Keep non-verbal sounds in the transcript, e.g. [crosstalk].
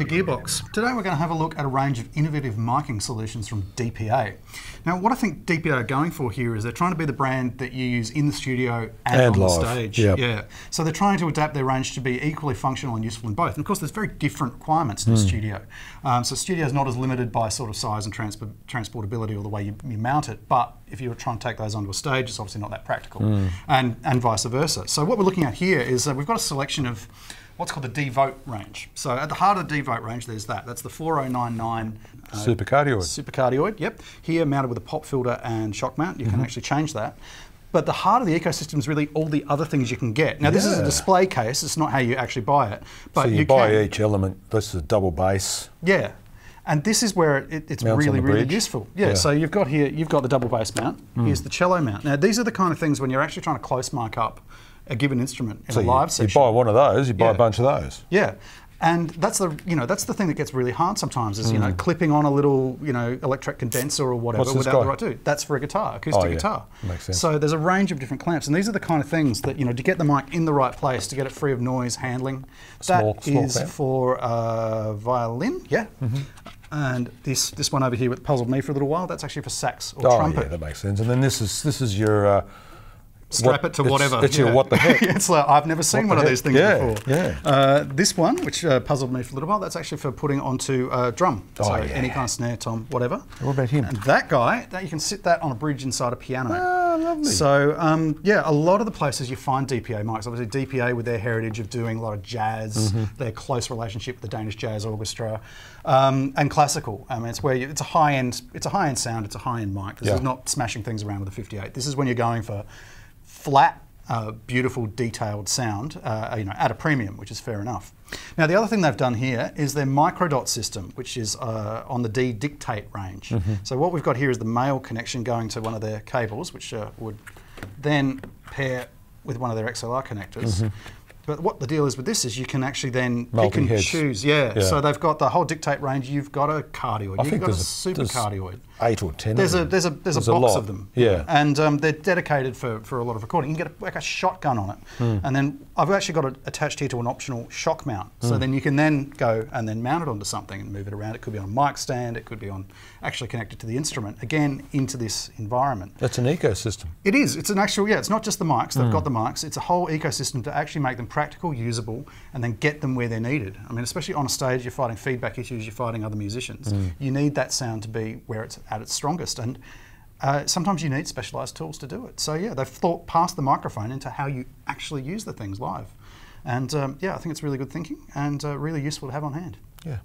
to Gearbox. Today we're going to have a look at a range of innovative miking solutions from DPA. Now, what I think DPA are going for here is they're trying to be the brand that you use in the studio and, And on live, the stage. yep. Yeah. So they're trying to adapt their range to be equally functional and useful in both. And of course, there's very different requirements in to the studio. Um, so studio is not as limited by sort of size and transpo- transportability or the way you, you mount it. But if you were trying to take those onto a stage, it's obviously not that practical, Hmm. and and vice versa. So what we're looking at here is we've got a selection of what's called the d:vote range. So at the heart of the d:vote range, there's that. That's the 4099 uh, Supercardioid. supercardioid, yep. Here mounted with a pop filter and shock mount. You Mm-hmm. can actually change that. But the heart of the ecosystem is really all the other things you can get. Now, this is a display case. It's not how you actually buy it. But so you, buy can, each element. This is a double bass. Yeah. And this is where it, it's Mounts really, really useful. Yeah, Yeah. So you've got here, you've got the double bass mount. Here's the cello mount. Now, these are the kind of things when you're actually trying to close mark up a given instrument in So a you, live you session. buy one of those, you buy Yeah. a bunch of those. Yeah. And that's the you know that's the thing that gets really hard sometimes is you know clipping on a little you know electric condenser or whatever Mm. Without the right tool. That's for a guitar, acoustic Oh, yeah. guitar. Makes sense. So there's a range of different clamps, and these are the kind of things that you know to get the mic in the right place, to get it free of noise handling. Small- that small is clamp? for uh, violin, yeah. Mm-hmm. And this this one over here that puzzled me for a little while. That's actually for sax or Oh trumpet. yeah, that makes sense. And then this is this is your uh, strap what- it to whatever. it's your yeah. what the heck. [laughs] it's like I've never seen one of these things Yeah, before. yeah. Uh, this one, which uh, puzzled me for a little while, that's actually for putting onto a drum. Oh, so yeah. any kind of snare, tom, whatever. What about him? And that guy, that you can sit that on a bridge inside a piano. Ah, lovely. So um, yeah, a lot of the places you find DPA mics, obviously DPA with their heritage of doing a lot of jazz, Mm-hmm. their close relationship with the Danish Jazz Orchestra, um, and classical. I mean, it's where you, it's a high end, it's a high end sound, it's a high end mic. This Yeah. is not smashing things around with a 58. This is when you're going for flat, uh, beautiful, detailed sound, uh, you know, at a premium, which is fair enough. Now, the other thing they've done here is their microdot system, which is uh, on the d:dicate range. Mm-hmm. So what we've got here is the male connection going to one of their cables, which uh, would then pair with one of their XLR connectors. But what the deal is with this is you can actually then pick and choose. Yeah. Yeah. So they've got the whole dictate range. You've got a cardioid. I You've got a a- super there's cardioid. Eight or ten. There's of a there's a there's, There's a box lot. of them. Yeah. And um, they're dedicated for, for a lot of recording. You can get a, like a shotgun on it, Hmm. and then I've actually got it attached here to an optional shock mount. So Hmm. then you can then go and then mount it onto something and move it around. It could be on a mic stand. It could be on actually connected to the instrument. Again, into this environment. That's an ecosystem. It is. It's an actual, yeah, it's not just the mics. Hmm. They've got the mics. It's a whole ecosystem to actually make them practical, usable, and then get them where they're needed. I mean, especially on a stage, you're fighting feedback issues, you're fighting other musicians. Hmm. You need that sound to be where it's at its strongest. And uh, sometimes you need specialized tools to do it. So, yeah, they've thought past the microphone into how you actually use the things live. And um, yeah, I think it's really good thinking and uh, really useful to have on hand. Yeah.